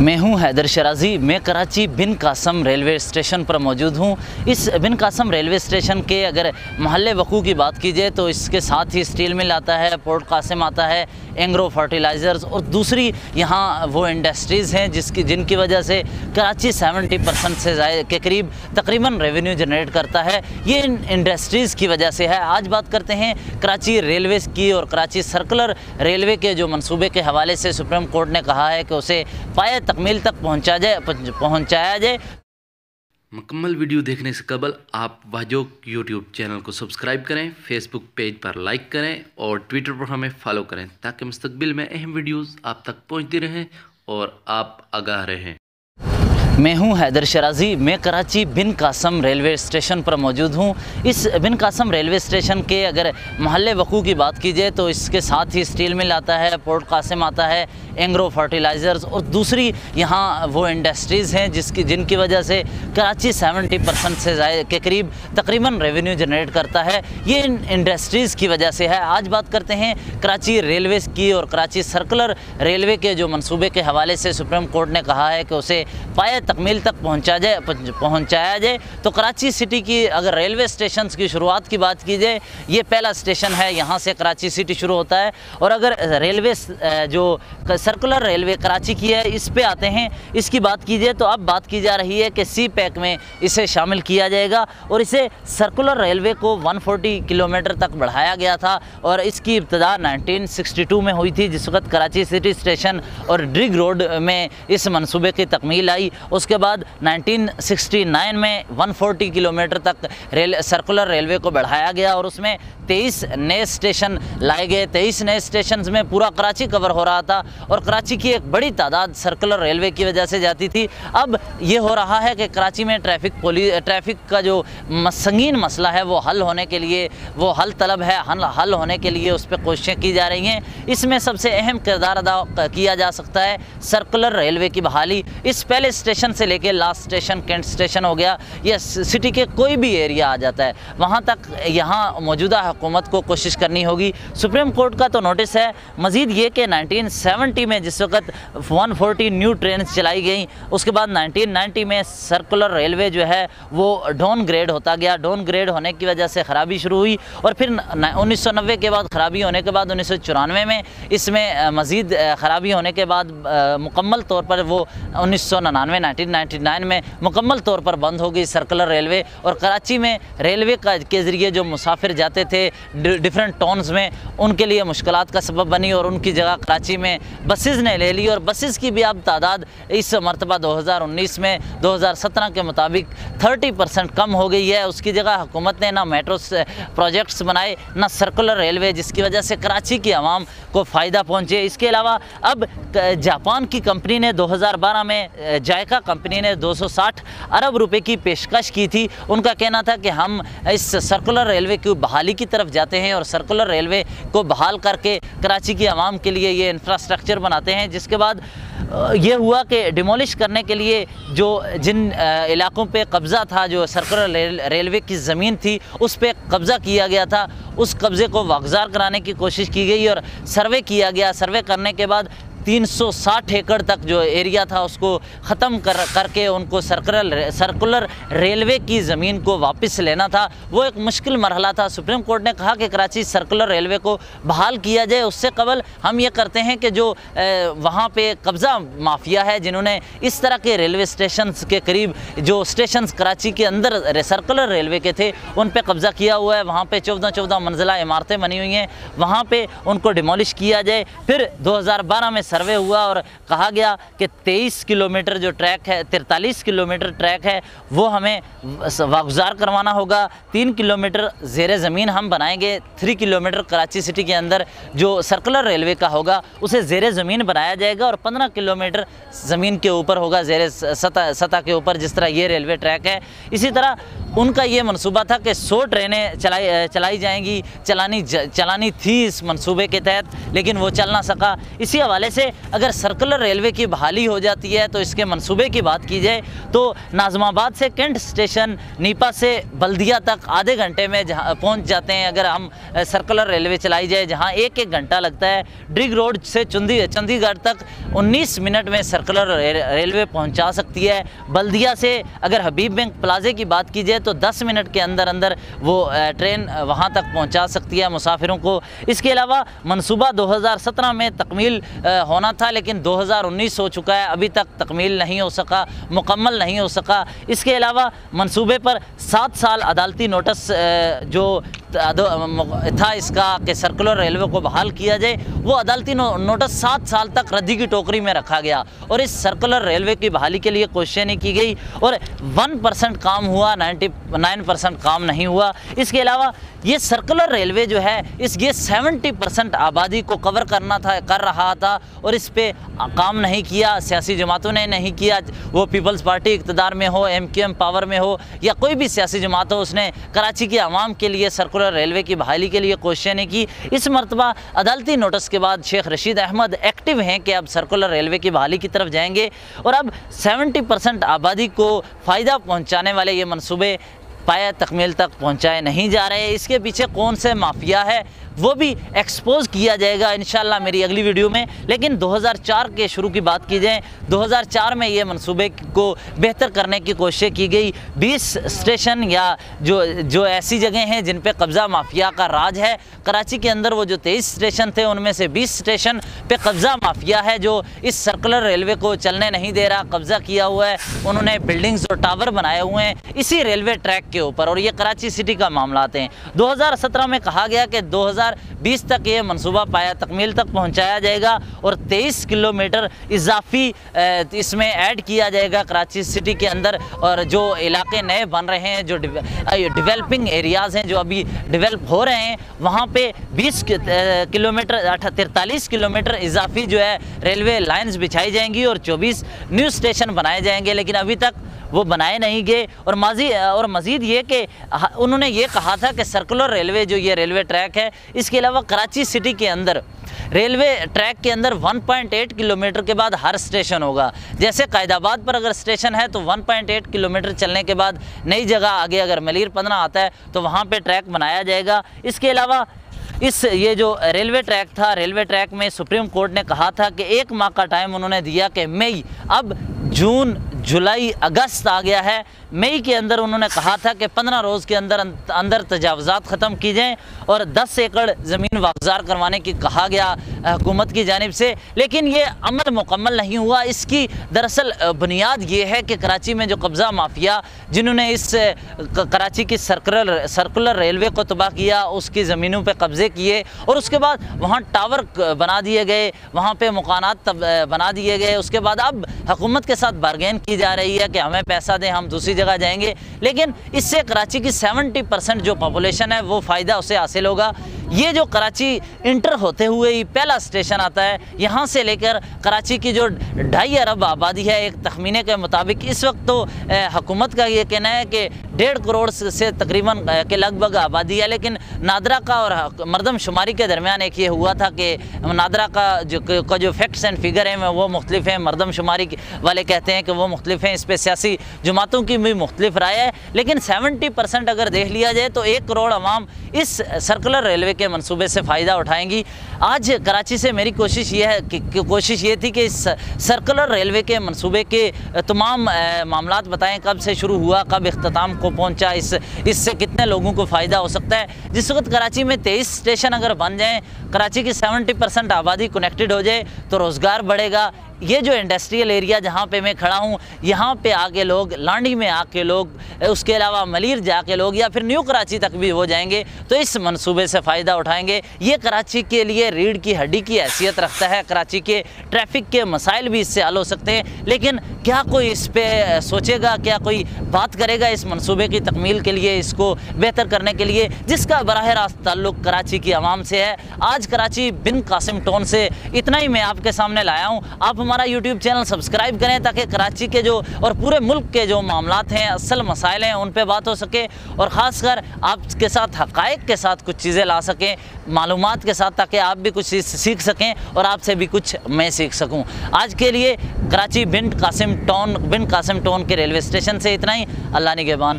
मैं हूँ हैदर शराजी। मैं कराची बिन कासम रेलवे स्टेशन पर मौजूद हूँ। इस बिन कासम रेलवे स्टेशन के अगर महल वकू की बात की जाए तो इसके साथ ही स्टील मिल आता है, पोर्ट कासिम आता है, एंग्रो फर्टिलाइज़र्स और दूसरी यहाँ वो इंडस्ट्रीज़ हैं जिसकी, जिनकी वजह से कराची 70 परसेंट से के करीब तकरीबन रेवेन्यू जनरेट करता है। ये इन इंडस्ट्रीज़ की वजह से है। आज बात करते हैं कराची रेलवे की और कराची सर्कुलर रेलवे के जो मनसूबे के हवाले से सुप्रीम कोर्ट ने कहा है कि उसे पाए तकमील तक पहुँचा जाए पहुँचाया जाए। मुकम्मल वीडियो देखने से कबल आप वाजोक यूट्यूब चैनल को सब्सक्राइब करें फेसबुक पेज पर लाइक करें और ट्विटर पर हमें फॉलो करें, ताकि मुस्तबिल में अहम वीडियोज़ आप तक पहुँचती रहें और आप आगाह रहें। मैं हूँ हैदर शराजी। मैं कराची बिन कासम रेलवे स्टेशन पर मौजूद हूँ। इस बिन कासम रेलवे स्टेशन के अगर महल वकू की बात की जाए तो इसके साथ ही स्टील मिल आता है, पोर्ट कासिम आता है, एंग्रो फर्टिलाइज़र्स और दूसरी यहाँ वो इंडस्ट्रीज़ हैं जिसकी, जिनकी वजह से कराची 70 परसेंट से के करीब तकरीबन रेवेन्यू जनरेट करता है। ये इन इंडस्ट्रीज़ की वजह से है। आज बात करते हैं कराची रेलवे की और कराची सर्कुलर रेलवे के जो मनसूबे के हवाले से सुप्रीम कोर्ट ने कहा है कि उसे पाए तकमील तक पहुँचा जाए पहुँचाया जाए। तो कराची सिटी की अगर रेलवे स्टेशन की शुरुआत की बात की जाए, ये पहला स्टेशन है, यहाँ से कराची सिटी शुरू होता है। और अगर रेलवे जो सर्कुलर रेलवे कराची की है, इस पर आते हैं। इसकी बात कीजिए तो अब बात की जा रही है कि सी पैक में इसे शामिल किया जाएगा। और इसे सर्कुलर रेलवे को 140 किलोमीटर तक बढ़ाया गया था। और इसकी इब्तदा 1962 में हुई थी, जिस वक्त कराची सिटी स्टेशन और ड्रिग रोड में इस मनसूबे की तकमील आई। उसके बाद 1969 में 140 किलोमीटर तक रेल सर्कुलर रेलवे को बढ़ाया गया और उसमें तेईस नए स्टेशन लाए गए। तेईस नए स्टेशन में पूरा कराची कवर हो रहा था और कराची की एक बड़ी तादाद सर्कुलर रेलवे की वजह से जाती थी। अब ये हो रहा है कि कराची में ट्रैफ़िक पुलिस ट्रैफ़िक का जो संगीन मसला है, वो हल होने के लिए, वो हल तलब है, हल हल होने के लिए उस पर कोशिशें की जा रही हैं। इसमें सबसे अहम किरदार अदा किया जा सकता है सर्कुलर रेलवे की बहाली। इस पहले स्टेशन से लेके लास्ट स्टेशन, कैंट स्टेशन हो गया, या सिटी के कोई भी एरिया आ जाता है। वहाँ तक यहाँ मौजूदा हुकूमत को कोशिश करनी होगी। सुप्रीम कोर्ट का तो नोटिस है, मज़ीद ये कि नाइनटीन में जिस वक्त 140 न्यू ट्रेन चलाई गई, उसके बाद 1990 में सर्कुलर रेलवे जो है, वो डाउन ग्रेड होता गया। डाउन ग्रेड होने की वजह से ख़राबी शुरू हुई और फिर 1990 के बाद ख़राबी होने के बाद उन्नीस में इसमें मज़ीद ख़राबी होने के बाद मुकम्मल तौर पर वो उन्नीस सौ में मुकम्मल तौर पर बंद हो गई सर्कुलर रेलवे और कराची में रेलवे का के ज़रिए जो मुसाफिर जाते थे डिफरेंट टाउन्स में, उनके लिए मुश्किल का सबब बनी और उनकी जगह कराची में बसेज़ ने ले ली और बसेज़ की भी अब तादाद इस मरतबा 2019 में 2017 के मुताबिक 30 परसेंट कम हो गई है। उसकी जगह हुकूमत ने ना मेट्रो प्रोजेक्ट्स बनाए, ना सर्कुलर रेलवे जिसकी वजह से कराची की आवाम को फ़ायदा पहुँचे। इसके अलावा अब जापान की कंपनी ने 2012 में जायका कंपनी ने 260 अरब रुपए की पेशकश की थी। उनका कहना था कि हम इस सर्कुलर रेलवे की बहाली की तरफ़ जाते हैं और सर्कुलर रेलवे को बहाल करके कराची की आवाम के लिए ये इंफ्रास्ट्रक्चर बनाते हैं। जिसके बाद ये हुआ कि डिमोलिश करने के लिए जो जिन इलाकों पे कब्ज़ा था जो सर्कुलर रेल, रेलवे की ज़मीन थी उस पर कब्ज़ा किया गया था। उस कब्ज़े को वागजार कराने की कोशिश की गई और सर्वे किया गया। सर्वे करने के बाद 360 एकड़ तक जो एरिया था, उसको ख़त्म कर, करके उनको सर्कुलर सर्कुलर रेलवे की ज़मीन को वापस लेना था। वो एक मुश्किल मरहला था। सुप्रीम कोर्ट ने कहा कि कराची सर्कुलर रेलवे को बहाल किया जाए। उससे कबल हम ये करते हैं कि जो वहाँ पे कब्ज़ा माफिया है, जिन्होंने इस तरह के रेलवे स्टेशन के करीब जो स्टेशन कराची के अंदर सर्कुलर रेलवे के थे, उन पर कब्ज़ा किया हुआ है। वहाँ पर चौदह चौदह मंजिला इमारतें बनी हुई हैं। वहाँ पर उनको डिमोलिश किया जाए। फिर दो हज़ार बारह में सर्वे हुआ और कहा गया कि 23 किलोमीटर जो ट्रैक है, तिरतालीस किलोमीटर ट्रैक है, वो हमें वागुजार करवाना होगा। तीन किलोमीटर जेर ज़मीन हम बनाएँगे। थ्री किलोमीटर कराची सिटी के अंदर जो सर्कुलर रेलवे का होगा, उसे जेर ज़मीन बनाया जाएगा और पंद्रह किलोमीटर ज़मीन के ऊपर होगा, जेर सतह सतह के ऊपर जिस तरह ये रेलवे ट्रैक है। इसी तरह उनका ये मनसूबा था कि सौ ट्रेनें चलाई चलाई जाएँगी, चलानी चलानी थी इस मनसूबे के तहत, लेकिन वो चल ना सका। इसी हवाले से अगर सर्कुलर रेलवे की बहाली हो जाती है तो इसके मनसूबे की बात की जाए तो नाजमाबाद से कैंट स्टेशन, नीपा से बल्दिया तक आधे घंटे में जहाँ, पहुँच जाते हैं, अगर हम सर्कुलर रेलवे चलाई जाए, जहाँ एक एक घंटा लगता है। ड्रिग रोड से चंदी, चंडीगढ़ तक 19 मिनट में सर्कुलर रेलवे पहुँचा सकती है। बल्दिया से अगर हबीब बैंक प्लाजे की बात की जाए तो 10 मिनट के अंदर अंदर वो ट्रेन वहाँ तक पहुँचा सकती है मुसाफिरों को। इसके अलावा मनसूबा 2017 में तकमील होना था, लेकिन 2019 हो चुका है। अभी तक तकमील नहीं हो सका, मुकम्मल नहीं हो सका। इसके अलावा मनसूबे पर सात साल अदालती नोटिस जो था इसका कि सर्कुलर रेलवे को बहाल किया जाए वो अदालती नो, नोटिस सात साल तक रद्दी की टोकरी में रखा गया। और इस सर्कुलर रेलवे की बहाली के लिए कोशिशें की गई। और वन परसेंट काम हुआ नाइन्टी नाइन परसेंट काम नहीं हुआ। इसके अलावा ये सर्कुलर रेलवे जो है इस ये सेवेंटी परसेंट आबादी को कवर करना था कर रहा था। और इस पर काम नहीं किया सियासी जमातों ने नहीं किया। वो पीपल्स पार्टी इकतदार में हो एम पावर में हो या कोई भी सियासी जमात हो उसने कराची की आवाम के लिए सर्कुलर रेलवे की बहाली के लिए कोशिशें है की। इस मरतबा अदालती नोटिस के बाद शेख रशीद अहमद एक्टिव हैं कि अब सर्कुलर रेलवे की बहाली की तरफ़ जाएँगे और अब सेवेंटी परसेंट आबादी को फ़ायदा पहुँचाने वाले ये मनसूबे पाया तकमील तक पहुँचाए नहीं जा रहे। इसके पीछे कौन से माफिया है? वो भी एक्सपोज किया जाएगा इन मेरी अगली वीडियो में। लेकिन 2004 के शुरू की बात की जाए 2004 में ये मनसूबे को बेहतर करने की कोशिश की गई। 20 स्टेशन या जो जो ऐसी जगह हैं जिन पे कब्ज़ा माफिया का राज है, कराची के अंदर वो जो तेईस स्टेशन थे, उनमें से 20 स्टेशन पे कब्ज़ा माफिया है, जो इस सर्कुलर रेलवे को चलने नहीं दे रहा, कब्ज़ा किया हुआ है। उन्होंने बिल्डिंग्स और टावर बनाए हुए हैं इसी रेलवे ट्रैक के ऊपर, और ये कराची सिटी का मामला आते हैं दो में कहा गया कि दो 2020 तक ये मनसूबा पाया, तकमील तक पहुँचाया जाएगा और 23 किलोमीटर इजाफी इसमें ऐड किया जाएगा कराची सिटी के अंदर। और जो इलाके नए बन रहे हैं, जो डिवेलपिंग एरियाज़ हैं, जो अभी डिवेल्प हो रहे हैं, वहाँ पे 20 किलोमीटर तिरतालीस किलोमीटर इजाफी जो है, रेलवे लाइन्स बिछाई जाएँगी और 24 न्यू स्टेशन बनाए जाएँगे। लेकिन अभी तक वो बनाए नहीं गए। और माजी, और मज़ीद ये कि उन्होंने ये कहा था कि सर्कुलर रेलवे जो ये रेलवे ट्रैक है इसके अलावा कराची सिटी के अंदर, रेलवे ट्रैक के अंदर 1.8 किलोमीटर के बाद हर स्टेशन होगा। जैसे कायदाबाद पर अगर स्टेशन है तो 1.8 किलोमीटर चलने के बाद नई जगह आगे अगर मलिर पंद्रह आता है तो वहाँ पे ट्रैक बनाया जाएगा। इसके अलावा इस, ये जो रेलवे ट्रैक था, रेलवे ट्रैक में सुप्रीम कोर्ट ने कहा था कि एक माह का टाइम उन्होंने दिया कि मई, अब जून जुलाई अगस्त आ गया है। मई के अंदर उन्होंने कहा था कि पंद्रह रोज़ के अंदर अंदर तजावज़ात ख़त्म की जाएँ और दस एकड़ ज़मीन वागजार करवाने की कहा गया। हुकूमत की जानब से। लेकिन ये अमल मुकम्मल नहीं हुआ। इसकी दरअसल बुनियाद ये है कि कराची में जो कब्ज़ा माफिया, जिन्होंने इस कराची की सर्कुलर सर्कुलर रेलवे को तबाह किया, उसकी ज़मीनों पर कब्ज़े किए और उसके बाद वहाँ टावर बना दिए गए, वहाँ पर मकानात बना दिए गए। उसके बाद अब हुकूमत के साथ बारगेन की जा रही है कि हमें पैसा दें, हम दूसरी जगह जाएँगे। लेकिन इससे कराची की 70 परसेंट जो पॉपुलेशन है, वो फ़ायदा उसे हासिल होगा। ये जो कराची इंटर होते हुए ही पहला स्टेशन आता है, यहाँ से लेकर कराची की जो ढाई अरब आबादी है, एक तखमीने के मुताबिक, इस वक्त तो हकूमत का ये कहना है कि डेढ़ करोड़ से तकरीबन के लगभग आबादी है, लेकिन नादरा का और मरदमशुमारी के दरमियान एक ये हुआ था कि नादरा का जो का जो फैक्ट्स एंड फिगर हैं, वो मुख्तलिफ़ हैं, मरदमशुमारी वाले कहते हैं कि वो मुख्तलिफ़ हैं, इस पर सियासी जमातों की भी मुख्तलिफ़ राय है, लेकिन सेवेंटी परसेंट अगर देख लिया जाए तो एक करोड़ अवाम इस सर्कुलर रेलवे के मनसूबे से फ़ायदा उठाएँगी। आज कराची से मेरी कोशिश ये है कि कोशिश ये थी कि इस सर्कुलर रेलवे के मनसूबे के तमाम मामला बताएँ, कब से शुरू हुआ, कब अख्ताम को पहुँचा। इस, इससे कितने लोगों को फ़ायदा हो सकता है? जिस वक्त कराची में तेईस स्टेशन अगर बन जाएँ, कराची की सेवेंटी परसेंट आबादी कनेक्टेड हो जाए तो रोज़गार बढ़ेगा। ये जो इंडस्ट्रियल एरिया जहाँ पे मैं खड़ा हूँ, यहाँ पे आके लोग, लांडी में आके लोग, उसके अलावा मलिर जाके लोग या फिर न्यू कराची तक भी हो जाएँगे तो इस मंसूबे से फ़ायदा उठाएँगे। ये कराची के लिए रीढ़ की हड्डी की हैसियत रखता है। कराची के ट्रैफ़िक के मसाइल भी इससे हल हो सकते हैं। लेकिन क्या कोई इस पर सोचेगा, क्या कोई बात करेगा इस मनसूबे की तकमील के लिए, इसको बेहतर करने के लिए? जिसका बरह रास्त ताल्लुक़ कराची की आवाम से है। आज कराची बिन कासिम टोन से इतना ही मैं आपके सामने लाया हूँ। आप हमारा यूट्यूब चैनल सब्सक्राइब करें ताकि कराची के जो और पूरे मुल्क के जो मामला हैं, असल मसाइल हैं, उन पर बात हो सके और ख़ासकर आपके साथ हक़ के साथ कुछ चीज़ें ला सकें मालूम के साथ ताकि आप भी कुछ चीज़ सीख सकें और आपसे भी कुछ मैं सीख सकूँ। आज के लिए कराची बिन कासिम टाउन बिन कासिम टाउन के रेलवे स्टेशन से इतना ही। अल्लाह निगेबान